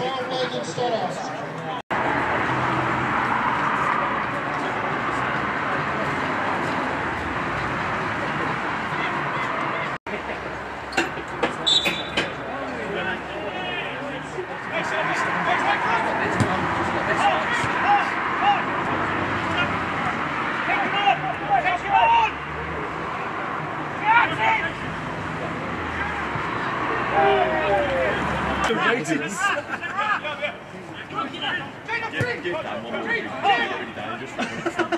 Tom leg instead give, give Dan one drink. Really, Dan, just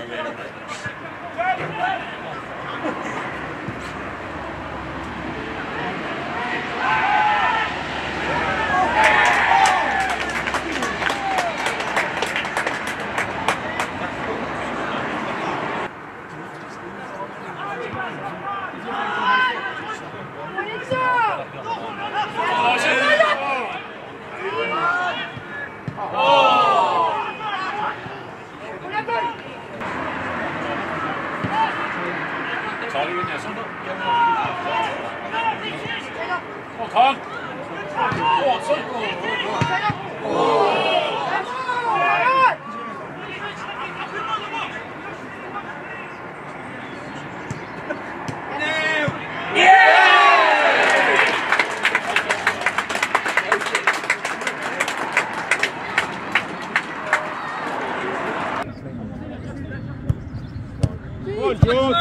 Come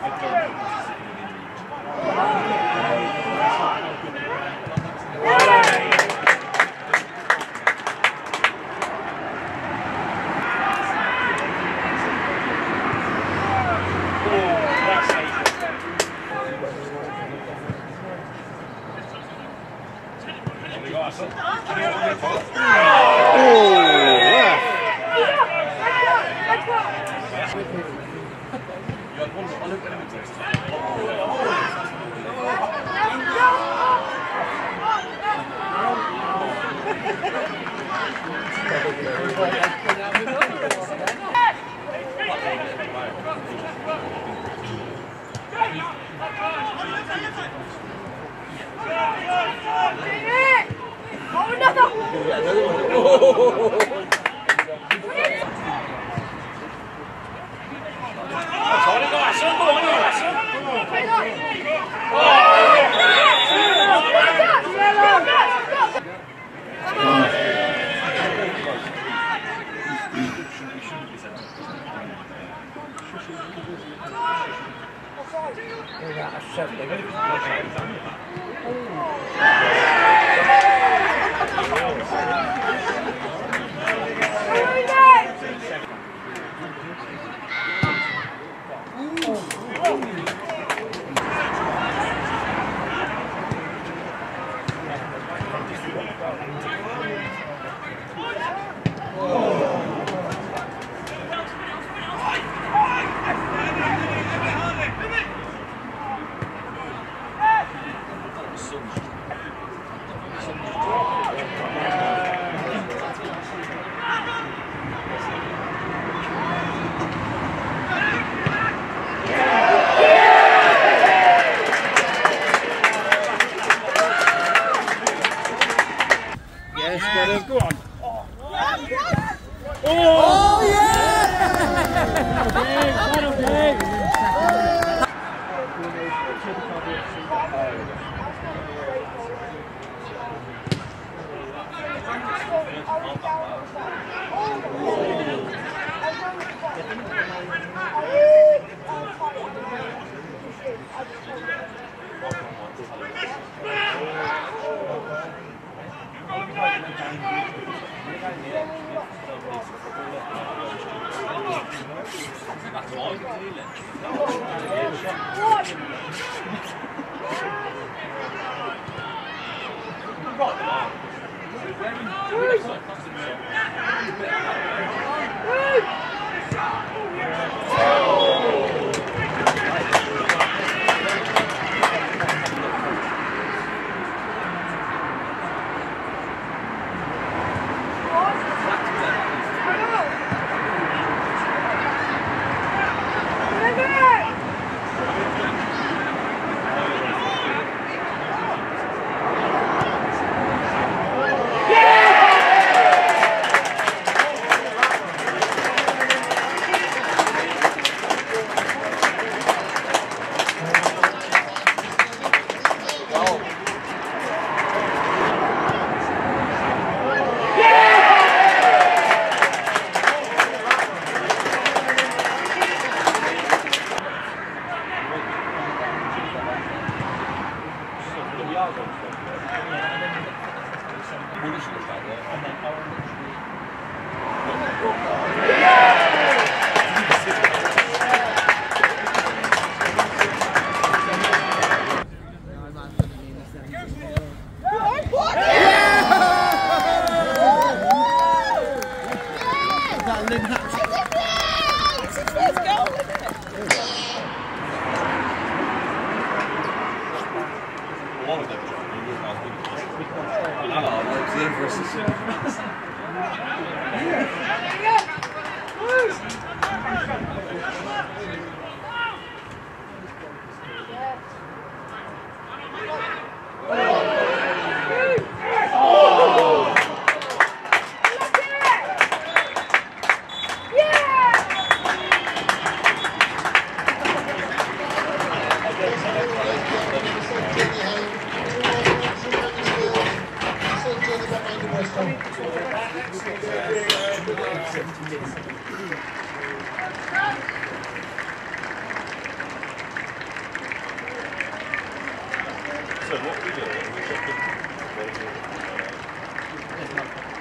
Victor. Oh, Yeah, What? level. follow that John. You wouldn't ask me to I'll observe the versus. Yeah. Thank you. do, we